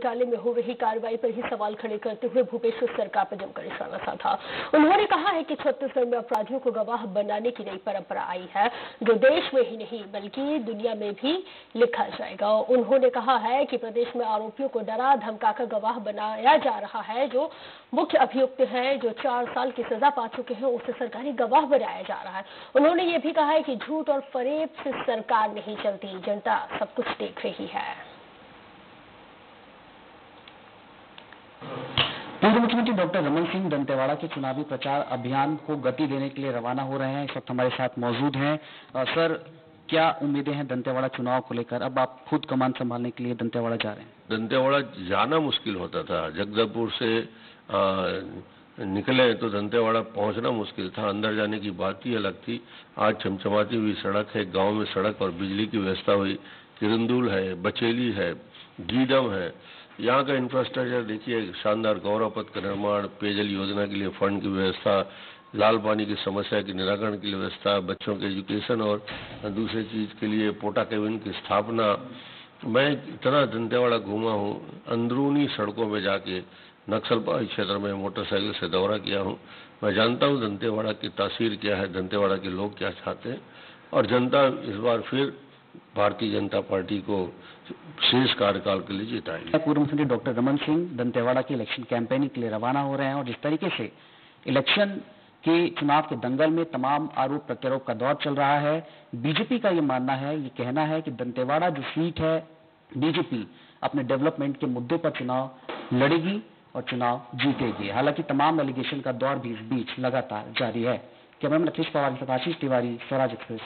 घोटाले में हो रही कार्रवाई पर ही सवाल खड़े करते हुए भूपेश सरकार पर जमकर निशाना साधा। उन्होंने कहा है कि छत्तीसगढ़ में अपराधियों को गवाह बनाने की नई परंपरा आई है, जो देश में ही नहीं, बल्कि दुनिया में भी लिखा जाएगा। उन्होंने कहा है कि प्रदेश में आरोपियों को डरा, धमकाकर गवाह बनाया जा रहा है, जो मुख्य अभियुक्त है, जो चार साल की सजा पा चुके हैं, उसे सरकारी गवाह बनाया जा रहा है। उन्होंने ये भी कहा है कि झूठ और फरेब से सरकार नहीं चलती, जनता सब कुछ देख रही है। पूर्व मुख्यमंत्री डॉक्टर रमन सिंह दंतेवाड़ा के चुनावी प्रचार अभियान को गति देने के लिए रवाना हो रहे हैं। इस वक्त हमारे साथ मौजूद हैं। सर क्या उम्मीदें हैं दंतेवाड़ा चुनाव को लेकर? अब आप खुद कमान संभालने के लिए दंतेवाड़ा जा रहे हैं। दंतेवाड़ा जाना मुश्किल होता था। जगदलपुर से आ, निकले तो दंतेवाड़ा पहुँचना मुश्किल था। अंदर जाने की बात ही अलग थी। आज चमचमाती हुई सड़क है गाँव में सड़क और बिजली की व्यवस्था हुई। किरंदुल है बचेली है गीडम है। यहाँ का इंफ्रास्ट्रक्चर देखिए, शानदार गौरव पथ का निर्माण, पेयजल योजना के लिए फंड की व्यवस्था, लाल पानी की समस्या के निराकरण की व्यवस्था, बच्चों के एजुकेशन और दूसरे चीज़ के लिए पोटा केबिन की स्थापना। मैं इतना दंतेवाड़ा घूमा हूँ, अंदरूनी सड़कों में जाके नक्सल क्षेत्र में मोटरसाइकिल से दौरा किया हूँ। मैं जानता हूँ दंतेवाड़ा की तासीर क्या है, दंतेवाड़ा के लोग क्या चाहते हैं। और जनता इस बार फिर भारतीय जनता पार्टी को शेष कार्यकाल के लिए जिताएगी। पूर्व मंत्री डॉक्टर रमन सिंह दंतेवाड़ा के इलेक्शन कैंपेनिंग के लिए रवाना हो रहे हैं और जिस तरीके से इलेक्शन के चुनाव के दंगल में तमाम आरोप प्रत्यारोप का दौर चल रहा है, बीजेपी का ये मानना है, ये कहना है कि दंतेवाड़ा जो सीट है, बीजेपी अपने डेवलपमेंट के मुद्दे पर चुनाव लड़ेगी और चुनाव जीतेगी। हालाँकि तमाम एलिगेशन का दौर भी इस बीच लगातार जारी है। कैमरामैन अखिलेश पवार के साथ आशीष तिवारी, स्वराज एक्सप्रेस